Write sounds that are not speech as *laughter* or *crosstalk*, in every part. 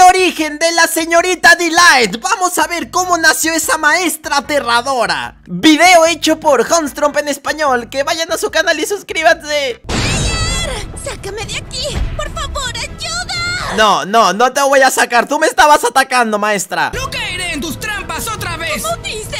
el origen de la señorita Delight. Vamos a ver cómo nació esa maestra aterradora. Video hecho por Honstromp en español. Que vayan a su canal y suscríbanse. ¡Sácame de aquí! ¡Por favor, ayuda! No, no, no te voy a sacar. Tú me estabas atacando, maestra. ¡No caeré en tus trampas otra vez! ¿Cómo dices?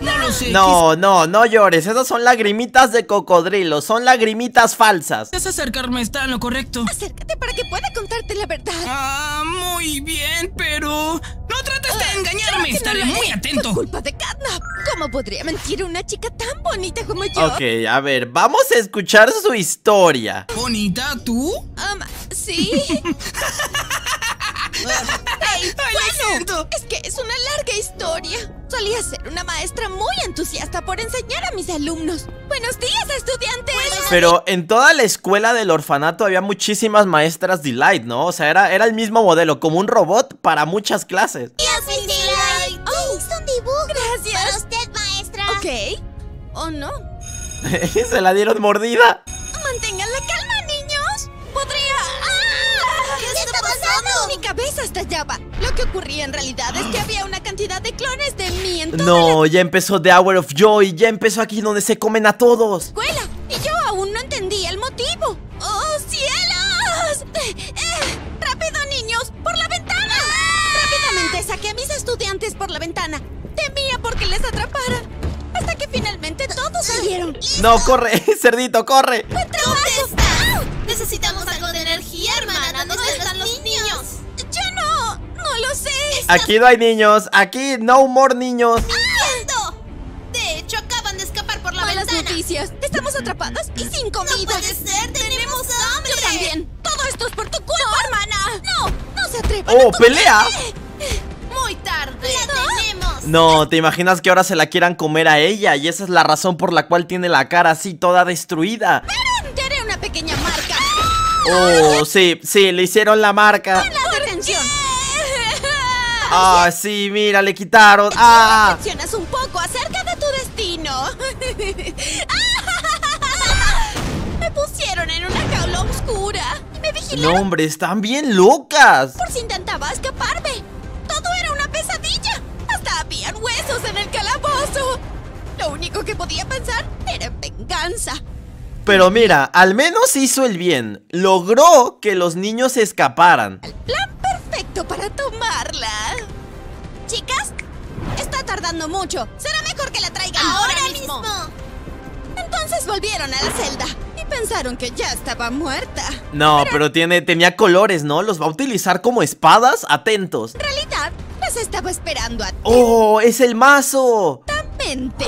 No lo sé. No, no, no llores. Esas son lagrimitas de cocodrilo. Son lagrimitas falsas. quizás acercarme está en lo correcto. Acércate para que pueda contarte la verdad. Ah, muy bien, pero... ¡No trates de Claro engañarme! Estaré no muy es. atento. Por culpa de Catnap. ¿Cómo podría mentir una chica tan bonita como yo? Ok, a ver, vamos a escuchar su historia. ¿Bonita tú? Um, sí. *laughs* Siento. es que es una larga historia. Solía ser una maestra muy entusiasta por enseñar a mis alumnos. Buenos días, estudiantes. Pero en toda la escuela del orfanato había muchísimas maestras Delight, ¿no? O sea, era, era el mismo modelo, como un robot para muchas clases. Gracias, Delight. Oh, Es un dibujo. Gracias. Para usted, maestra. ok. ¿O no? *laughs* Se la dieron mordida. Mi cabeza estallaba. Lo que ocurría en realidad es que había una cantidad de clones de mí en toda la No, ya empezó The Hour of Joy, ya empezó aquí donde se comen a todos. escuela. Y yo aún no entendía el motivo. ¡Oh, cielos! Eh, eh, ¡Rápido, niños! ¡Por la ventana! Rápidamente saqué a mis estudiantes por la ventana. Temía porque les atraparan. Hasta que finalmente todos salieron. No, corre, *laughs* cerdito, corre. ¡Buen Aquí no hay niños, aquí no more niños. ¡Entiendo! De hecho, acaban de escapar por la Malas ventana. noticias. Estamos atrapadas y sin comida. ¡No puede ser! ¡Tenemos hambre! Yo también. Todo esto es por tu culpa, hermana. No, no se atrevan. Oh, pelea. Muy tarde. ¡La tenemos! No, ¿te imaginas que ahora se la quieran comer a ella? Y esa es la razón por la cual tiene la cara así toda destruida. Te haré una pequeña marca. Oh, sí, sí, le hicieron la marca. Ah, sí, mira, le quitaron. Ah. Reflexionas un poco acerca de tu destino. *laughs* Me pusieron en una jaula oscura y me No, vigilaron hombre, están bien locas. por si intentaba escaparme. Todo era una pesadilla. Hasta habían huesos en el calabozo. Lo único que podía pensar era en venganza. Pero mira, al menos hizo el bien. Logró que los niños escaparan. Plan perfecto para tomarla. Chicas, está tardando mucho. Será mejor que la traigan ¡Ahora mismo! Entonces volvieron a la celda y pensaron que ya estaba muerta. No, pero tiene, tenía colores, ¿no? Los va a utilizar como espadas. Atentos. En realidad, las estaba esperando ¡Oh! ¡Es el mazo! atentamente.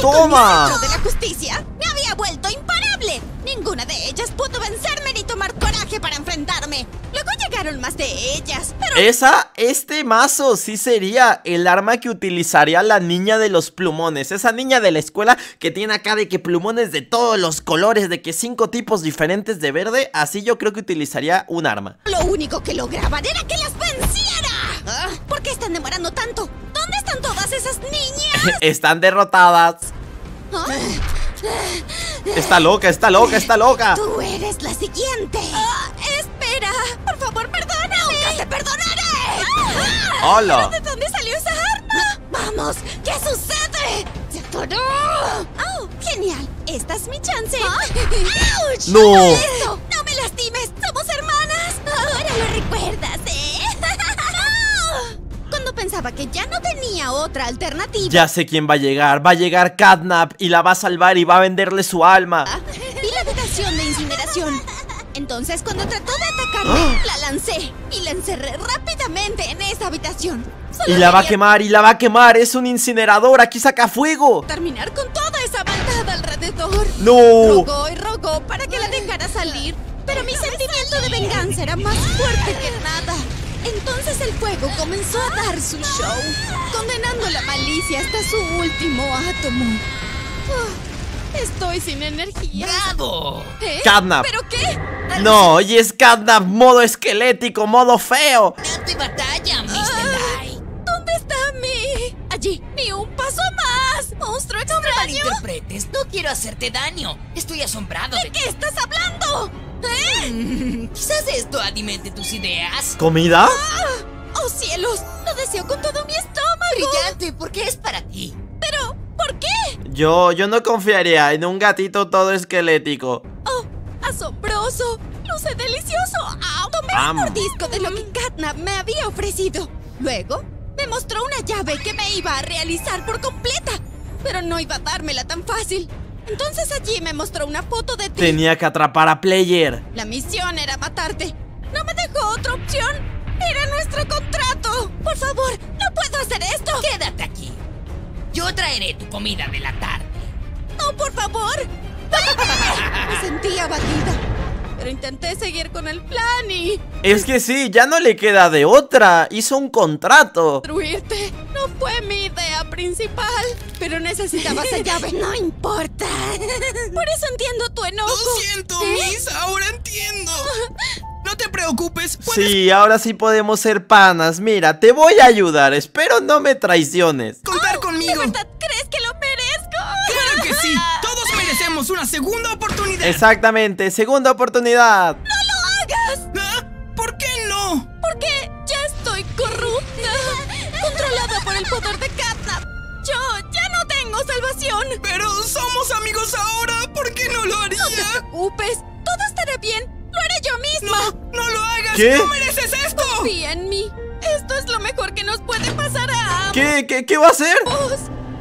¡Toma! Con mi de la justicia me había vuelto imparable. Ninguna de ellas pudo vencerme ni tomar coraje para enfrentarme. Luego llegaron más de ellas, pero Esa, este mazo sí sería el arma que utilizaría la niña de los plumones. Esa niña de la escuela que tiene acá de que plumones de todos los colores, de que cinco tipos diferentes de verde. Así yo creo que utilizaría un arma. lo único que lograban era que las venciera. Ah, ¿Por qué están demorando tanto? ¿Dónde están todas esas niñas? *laughs* Están derrotadas. Ah, Está loca, está loca, está loca. Tú eres la siguiente. Ah, por favor, perdóname. Nunca te perdonaré. Ah, Hola. ¿De dónde salió esa arma? Vamos, ¿qué sucede? ¡Se atoró! ¡Oh, genial! Esta es mi chance. ¡Auch! No. ¡No me lastimes! ¡Somos hermanas! Ahora lo recuerdas, ¿eh? *laughs* Cuando pensaba que ya no tenía otra alternativa. Ya sé quién va a llegar. Va a llegar Catnap y la va a salvar y va a venderle su alma. Vi la habitación de incineración. Entonces, cuando trató de atacarme, la lancé y la encerré rápidamente en esa habitación. Solo Y la va a quemar, y la va a quemar. Es un incinerador. Aquí saca fuego. terminar con toda esa maldad alrededor. No. Rogó y rogó para que la dejara salir. Pero mi sentimiento de venganza era más fuerte que nada. Entonces el fuego comenzó a dar su show, condenando la malicia hasta su último átomo. Ah, estoy sin energía. ¡Bravo! ¿Eh? Catnap. ¿Pero qué? No, y es Catnap modo esquelético, modo feo. ¡Date batalla, Mr. Light! ¿Dónde está mi? Allí, ni un paso más. Monstruo No me extraño. malinterpretes, no quiero hacerte daño. Estoy asombrado de ¿De qué estás hablando? ¿Eh? Mm, Quizás esto alimente tus ideas? ¿Comida? ¡Oh cielos! Lo deseo con todo mi estómago. Brillante, porque es para ti. Yo, yo no confiaría en un gatito todo esquelético. ¡Oh! ¡Asombroso! ¡Luce delicioso! ¡Ah! Tomé Am. un mordisco de lo que Catnap me había ofrecido. Luego, me mostró una llave que me iba a realizar por completa. Pero no iba a dármela tan fácil. Entonces allí me mostró una foto de ti. Tenía que atrapar a Player. La misión era matarte. No me dejó otra opción. Era nuestro contrato. Por favor, no puedo hacer esto. Quédate aquí. Yo traeré tu comida de la tarde. ¡No, por favor! *laughs* Me sentía abatida. Pero intenté seguir con el plan y Es que sí, ya no le queda de otra. Hizo un contrato. destruirte. No fue mi idea principal. Pero necesitaba esa llave. *laughs* No importa. Por eso entiendo tu enojo. Lo siento, Miss, ahora entiendo. No te preocupes, puedes Sí, ahora sí podemos ser panas. Mira, te voy a ayudar. Espero no me traiciones. contar ¿De conmigo. verdad crees que lo merezco? Claro que sí. *laughs* Todos merecemos una segunda oportunidad. Exactamente, segunda oportunidad. ¿Ah? ¿Por qué no? Porque ya estoy corrupta. Controlada por el poder de Catnap. Yo ya no tengo salvación. Pero somos amigos ahora. ¿Por qué no lo haría? No te preocupes. Todo estará bien. Lo haré yo misma. No, no lo hagas. ¿Qué? No mereces esto. Confía en mí. Esto es lo mejor que nos puede pasar a. ¿Qué, qué, qué va a hacer?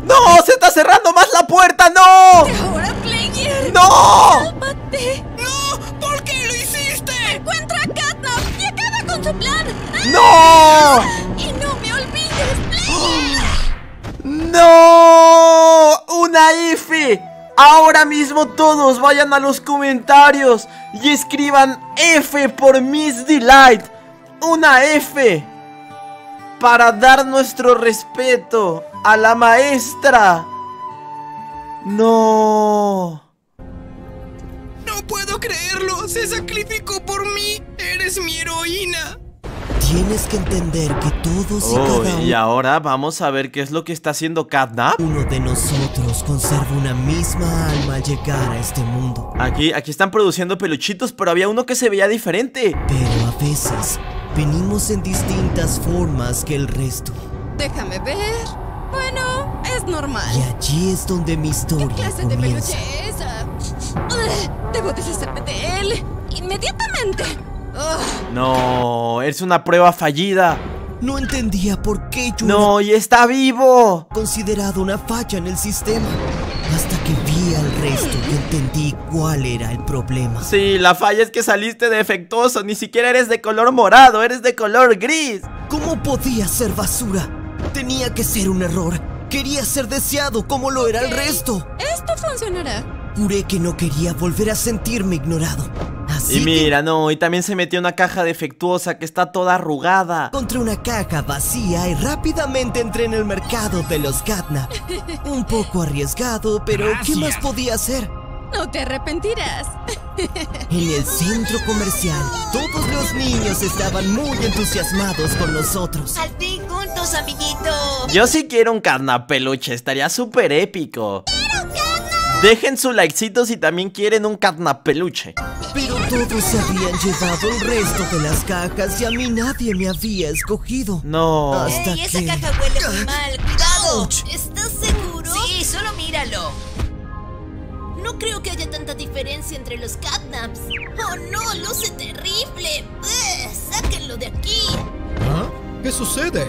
¡No! ¡Se está cerrando más la puerta! ¡No! Ahora, Player. ¡No! ¡Cálmate! No, ¿por qué lo hiciste? Encuentra a Catnap y acaba con su plan. ¡No! Y no me olvides, Player. ¡No! ¡Una F! Ahora mismo todos vayan a los comentarios y escriban F por Miss Delight. Una F. Para dar nuestro respeto a la maestra. No. No puedo creerlo. Se sacrificó por mí. Eres mi heroína. Tienes que entender que todos y Oh, cada y ahora vamos a ver qué es lo que está haciendo Catnap. uno de nosotros conserva una misma alma al llegar a este mundo. Aquí, aquí están produciendo peluchitos, pero había uno que se veía diferente. Pero a veces venimos en distintas formas que el resto. Déjame ver. Bueno, es normal. Y allí es donde mi ¿Qué historia clase de comienza. peluche es esa? Debo deshacerme de él. Inmediatamente. Ugh, No, es una prueba fallida. No entendía por qué yo No, y está vivo. era considerado una falla en el sistema. Hasta que resto y entendí cuál era el problema. Sí, la falla es que saliste defectuoso. Ni siquiera eres de color morado, eres de color gris. ¿Cómo podía ser basura? Tenía que ser un error. Quería ser deseado como lo era el resto. Esto funcionará. Juré que no quería volver a sentirme ignorado. Así Y mira, no, y también se metió una caja defectuosa que está toda arrugada. encontré una caja vacía y rápidamente entré en el mercado de los catnap. *laughs* Un poco arriesgado, pero ¿qué más podía hacer? No te arrepentirás. En el centro comercial, todos los niños estaban muy entusiasmados con nosotros. Al fin juntos, amiguito. Yo sí quiero un carna peluche, estaría súper épico. Dejen su likecito si también quieren un carna peluche. Pero todos se habían llevado el resto de las cajas y a mí nadie me había escogido. No. Hasta Ey, esa que... caja huele muy mal. ¡Cuidado! Ouch. ¿Estás seguro? Sí, solo míralo. No creo que haya tanta diferencia entre los catnaps. Oh no, luce terrible. Sáquenlo de aquí. ¿Ah? ¿Qué sucede?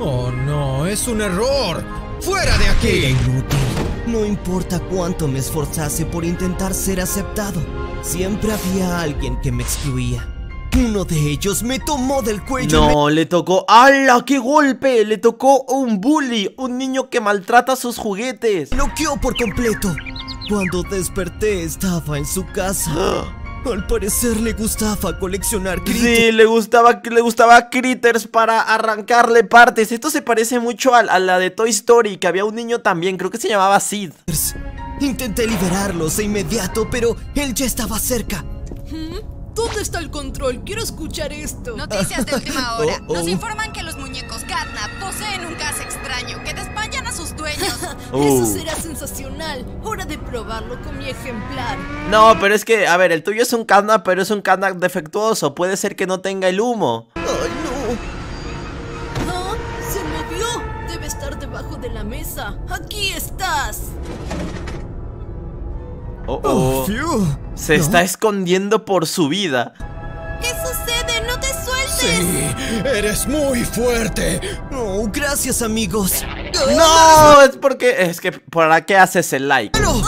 Oh no, es un error. ¡Fuera de aquí! inútil. No importa cuánto me esforzase por intentar ser aceptado, siempre había alguien que me excluía. Uno de ellos me tomó del cuello No, le tocó. ¡Hala! ¡Qué golpe! Le tocó un bully, un niño que maltrata sus juguetes. noqueó por completo. Cuando desperté estaba en su casa. *gasps* Al parecer le gustaba coleccionar gritos. Sí, le gustaba, le gustaba Critters para arrancarle partes. Esto se parece mucho a, a la de Toy Story, que había un niño también, creo que se llamaba Sid. Intenté liberarlos de inmediato, pero él ya estaba cerca. ¿Dónde está el control? Quiero escuchar esto. Noticias de última *laughs* hora. Oh, oh. Nos informan que los muñecos Catnap poseen un gas extraño que desmayan a sus dueños. *laughs* Uh. Eso será sensacional. Hora de probarlo con mi ejemplar. No, pero es que, a ver, el tuyo es un catnap, pero es un catnap defectuoso. Puede ser que no tenga el humo. Ay, no. ¿Ah? Se movió. Debe estar debajo de la mesa. Aquí estás. Oh, Oh, oh. Se ¿No? está escondiendo por su vida. ¿Qué sucede? ¡No te sueltes! Sí, eres muy fuerte. Oh, gracias, amigos. No, es porque, es que, ¿para qué haces el like? ¡Oh,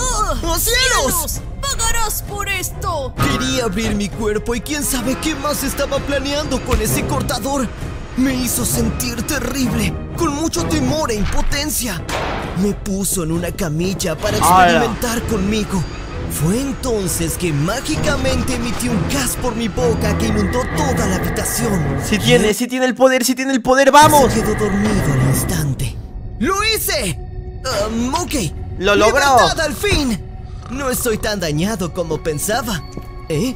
¡Oh, cielos! ¡Pagarás por esto! Quería abrir mi cuerpo y quién sabe qué más estaba planeando con ese cortador. Me hizo sentir terrible, con mucho temor e impotencia. Me puso en una camilla para experimentar conmigo. Fue entonces que mágicamente emitió un gas por mi boca que inundó toda la habitación. Si tiene, si tiene el poder, si tiene el poder, vamos. Se quedó dormido al instante. ¡Lo hice! Um, ok. Lo logró. ¡Libertad al fin! No estoy tan dañado como pensaba. ¿Eh?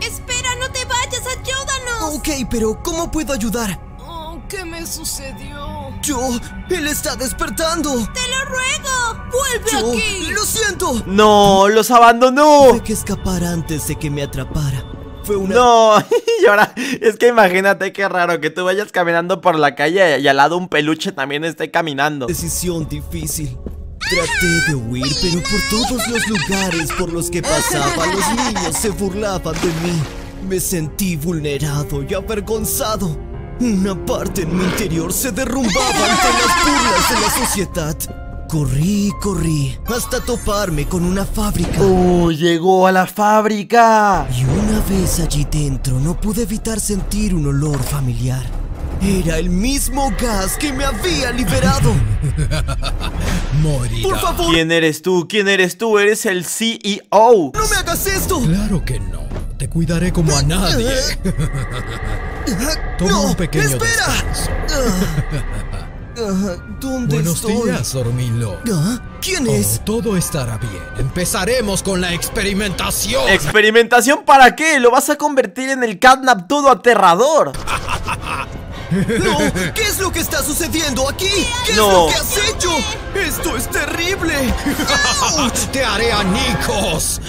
Espera, no te vayas, ayúdanos. Ok, pero ¿cómo puedo ayudar? Oh, ¿Qué me sucedió? Yo... Él está despertando. Te lo ruego. ¡Vuelve Yo... aquí! ¡Lo siento! No, los abandonó. Tuve que escapar antes de que me atrapara. Fue una No, *laughs* y ahora, es que imagínate qué raro que tú vayas caminando por la calle y al lado un peluche también esté caminando. decisión difícil. Traté de huir, pero por todos los lugares por los que pasaba, los niños se burlaban de mí. Me sentí vulnerado y avergonzado. Una parte en mi interior se derrumbaba ante las burlas de la sociedad. Corrí y corrí hasta toparme con una fábrica. ¡Oh, llegó a la fábrica! Y una vez allí dentro no pude evitar sentir un olor familiar. Era el mismo gas que me había liberado. *laughs* Morirá. Por favor, ¿Quién eres tú? ¿Quién eres tú? Eres el CEO. no me hagas esto. Claro que no. Te cuidaré como a nadie. *laughs* Toma no, un pequeño espera. Ah, ¿Dónde Buenos estoy? días, Dormilo. Ah, ¿Quién es? Oh, todo estará bien. Empezaremos con la experimentación. ¿Experimentación para qué? Lo vas a convertir en el catnap todo aterrador. No, ¿qué es lo que está sucediendo aquí? ¿Qué No. es lo que has hecho? Esto es terrible. *laughs* Te haré anicos.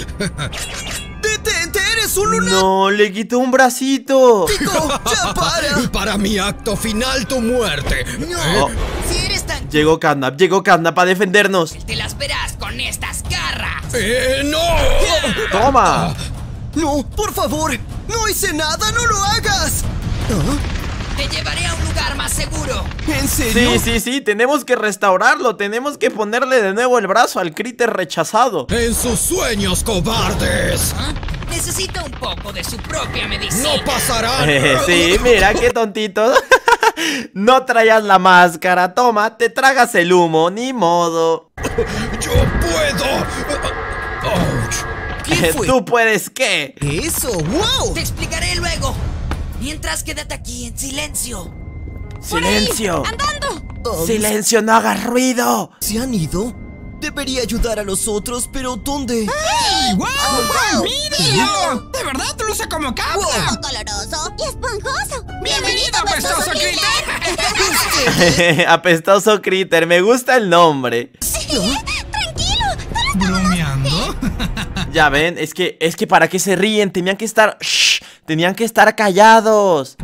No, le quitó un bracito. Ya para. *laughs* Para mi acto final, tu muerte. Oh, Si eres tan... llegó catnap, llegó catnap a defendernos. Te las verás con estas garras. ¡Eh, no! Toma. No, por favor. No hice nada, no lo hagas. ¿Ah? Te llevaré a un lugar más seguro. ¿En serio? Sí, sí, sí, tenemos que restaurarlo. Tenemos que ponerle de nuevo el brazo al critter rechazado. En sus sueños, cobardes. ¿Ah? Necesita un poco de su propia medicina. No pasarán. Eh, *laughs* sí, mira qué tontito. *laughs* No traías la máscara, toma, te tragas el humo, ni modo. Yo puedo. Ouch. ¿Qué fue? ¿Tú puedes qué? Eso, wow. Te explicaré luego. Mientras quédate aquí en silencio. Silencio. ¡Andando! Um, Silencio, no hagas ruido. ¿Se han ido? Debería ayudar a los otros, pero ¿dónde? ¡Wow! wow ¡Mírenlo! ¡De verdad luce como cable! coloroso y esponjoso. ¡Bienvenido, apestoso Critter! *laughs* Apestoso critter, me gusta el nombre. ¿Bromeando? *laughs* Ya ven, es que, es que para qué se ríen, tenían que estar, shh, tenían que estar callados.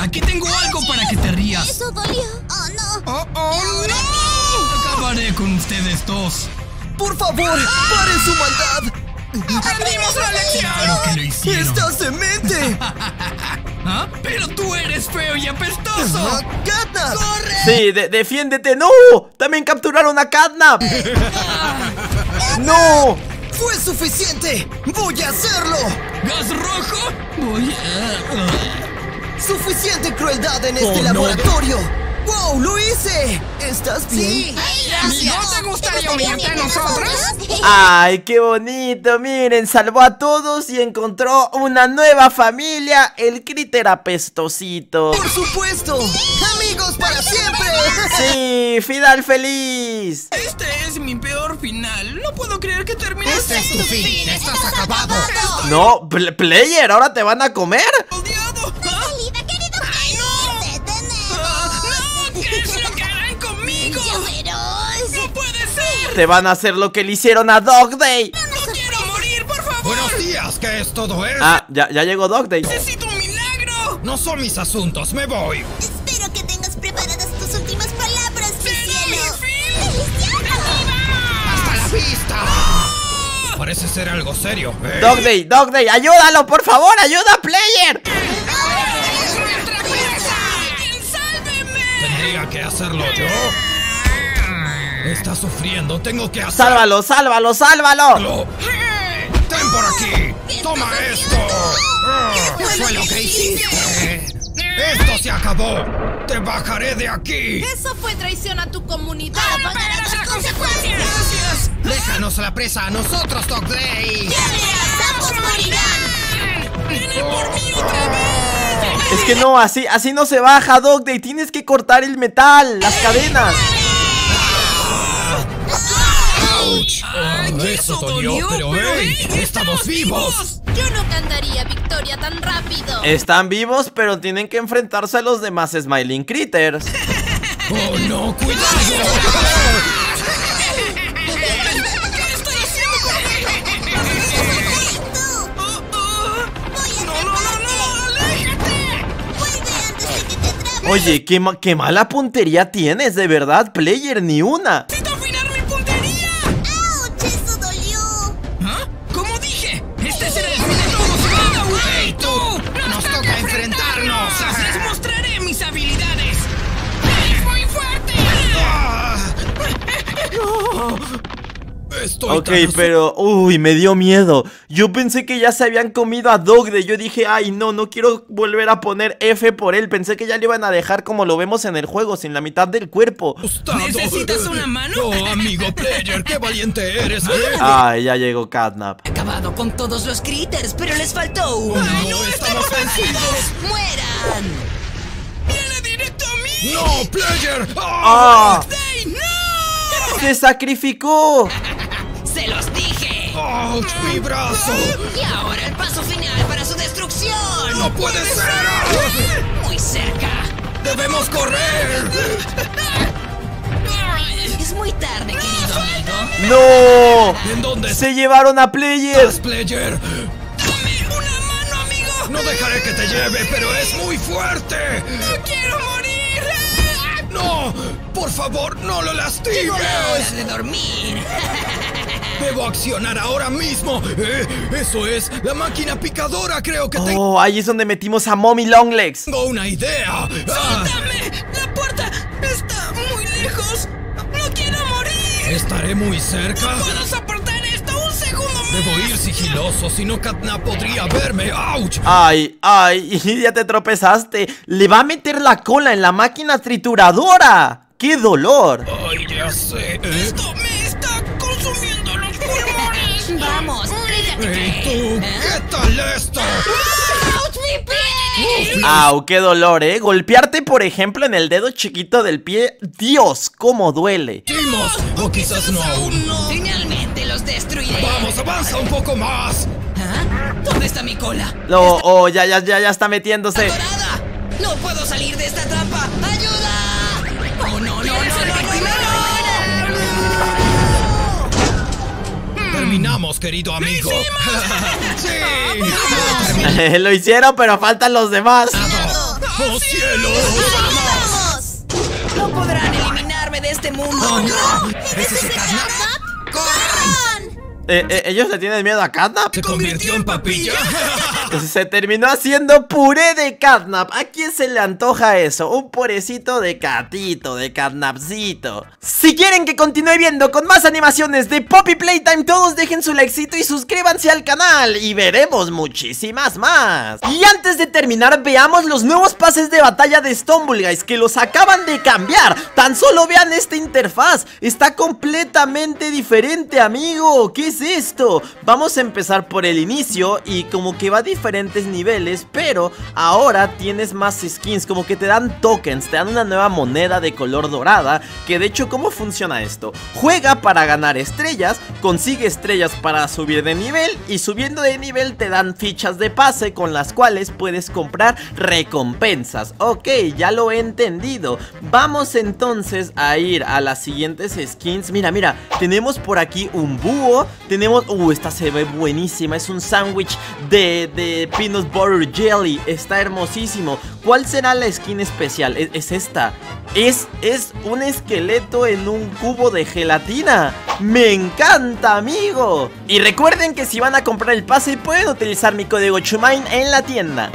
Aquí tengo algo para que te rías. Eso dolió. Oh, no. ¡Oh, oh, no! Acabaré con ustedes dos. Por favor, paren su maldad. ¡Aprendimos la lección! ¡Claro que. *laughs* ¿Ah? ¡Pero tú eres feo y apestoso! Ah, ¡Katnap! Sí, de- defiéndete, no. También capturaron a Catnap. *laughs* No. ¡Fue suficiente! ¡Voy a hacerlo! ¿Gas rojo? Voy a... ¡Suficiente crueldad en este Oh, no. ¡Wow! ¡Lo hice! ¿Estás bien? ¿No te gustaría unirte a nosotros? Ay, qué bonito. Miren, salvó a todos y encontró una nueva familia, el critter apestosito. ¡Por supuesto! ¡Amigos para siempre! Sí, final feliz. Este es mi peor final. No puedo creer que terminaste. Este es tu fin, estás acabado. No, pl- player, ahora te van a comer. ¡Odiado! ¿Ah? Te van a hacer lo que le hicieron a Dog Day. ¡No quiero morir, por favor! Buenos días, ¿qué es todo eso? Ah, ya, ya llegó Dog Day. ¡Necesito un milagro! No son mis asuntos, me voy. Espero que tengas preparadas tus últimas palabras, mi ¡Pero cielo. ¡Hasta la vista! Parece ser algo serio. ¿eh? Dog Day, Dog Day, ayúdalo, por favor, ayuda Player. ¡Alguien sálveme! ¿Tendría que hacerlo yo? Está sufriendo, tengo que hacerlo. Sálvalo, sálvalo, sálvalo. ¡Ten por aquí! ¡Toma esto! Ah, ¿Qué fue lo que hiciste? ¡Esto se acabó! ¡Te bajaré de aquí! Eso fue traición a tu comunidad. ¡Pagarás las consecuencias! ¡Gracias! ¡Déjanos la presa a nosotros, Dog Day! Ambos morirán. ¡Viene por mí otra vez! Es que no, así, así no se baja, Dog Day. Tienes que cortar el metal, las cadenas. ¡Auch! Ah, eso dolió, pero ¡hey! ¡Estamos vivos! Yo no cantaría victoria tan rápido. Están vivos, pero tienen que enfrentarse a los demás Smiling Critters. *laughs* ¡Oh, no! ¡Cuidado! ¡No, no, no, no! ¡Aléjate! Vuelve antes de que te atrape. Oye, qué, ma- qué mala puntería tienes, de verdad, Player, ni una. ¡Necesito Ok, pero... Uy, me dio miedo. Yo pensé que ya se habían comido a Dog Day. Yo dije, ay, no, no quiero volver a poner F por él. Pensé que ya le iban a dejar como lo vemos en el juego, sin la mitad del cuerpo. ¿Necesitas una mano? ¡Oh, amigo Player! ¡Qué valiente eres! ven. Ay, ya llegó Catnap. He acabado con todos los critters, pero les faltó uno. ¡No, estamos vencidos! ¡Mueran! ¡Viene directo a mí! ¡No, Player! ¡Ah! ¡Ah! ¡Ey, no! ¡Se sacrificó! ¡Auch, mi brazo! Y ahora el paso final para su destrucción. ¡No puede ser! Muy cerca. ¡Debemos correr! Es muy tarde, querido amigo. ¡No! ¿En dónde ¡Se llevaron a Player! Player? ¡Dame una mano, amigo! No dejaré que te lleve, pero es muy fuerte. ¡No quiero morir! ¡No! ¡Por favor, no lo Hora lastimes! de dormir. *laughs* ¡Debo accionar ahora mismo! ¿Eh? ¡Eso es! ¡La máquina picadora! Creo que tengo Oh, ahí es donde metimos a Mommy Longlegs. una idea. Ah, ¡Dame! ¡La puerta está muy lejos! ¡No quiero morir! ¿Estaré muy cerca? ¡Puedo soportar esto un segundo más! Debo ir sigiloso, si no Katna podría verme. ¡Auch! Ay, ay, *laughs* ya te tropezaste. Le va a meter la cola en la máquina trituradora. ¡Qué dolor! ¡Ay, ya sé! ¿eh? ¡Esto me está consumiendo Vamos, ¡Ey, tú! ¿Qué tal esto? ¡Au, qué dolor, eh! Golpearte, por ejemplo, en el dedo chiquito del pie. ¡Dios, cómo duele! ¡Dimos! O quizás no aún. Finalmente los destruiré. ¡Vamos, avanza un poco más! ¿Ah? ¿Dónde está mi cola? Oh, oh, ya, ya, ya, ya está metiéndose. ¡No puedo salir de esta trampa! ¡Ayuda! Terminamos, querido amigo. *laughs* ¡Sí! *laughs* Lo hicieron, pero faltan los demás. ¡Oh, cielo! ¡Vamos! ¡No podrán eliminarme de este mundo! ¡Oh, no! ¿Es ese Catnap? ¡Corran! Eh, eh, ¿Ellos le tienen miedo a Catnap? ¿Se convirtió en papilla? *laughs* Se terminó haciendo puré de catnap. ¿A quién se le antoja eso? Un purecito de catito, de catnapcito. Si quieren que continúe viendo con más animaciones de Poppy Playtime, todos dejen su likecito y suscríbanse al canal. Y veremos muchísimas más. Y antes de terminar, veamos los nuevos pases de batalla de Stumble Guys que los acaban de cambiar. Tan solo vean esta interfaz. Está completamente diferente, amigo. ¿Qué es esto? Vamos a empezar por el inicio y como que va diferente diferentes niveles, pero ahora tienes más skins, como que te dan tokens, te dan una nueva moneda de color dorada, que de hecho, ¿cómo funciona esto? Juega para ganar estrellas, consigue estrellas para subir de nivel y subiendo de nivel te dan fichas de pase con las cuales puedes comprar recompensas. Ok, ya lo he entendido. Vamos entonces a ir a las siguientes skins. Mira, mira, tenemos por aquí un búho, tenemos... Uh, esta se ve buenísima, es un sándwich de, de butter jelly, está hermosísimo. ¿Cuál será la skin especial? Es, es esta. Es, es un esqueleto en un cubo de gelatina. ¡Me encanta, amigo! Y recuerden que si van a comprar el pase pueden utilizar mi código CHUMAIN en la tienda.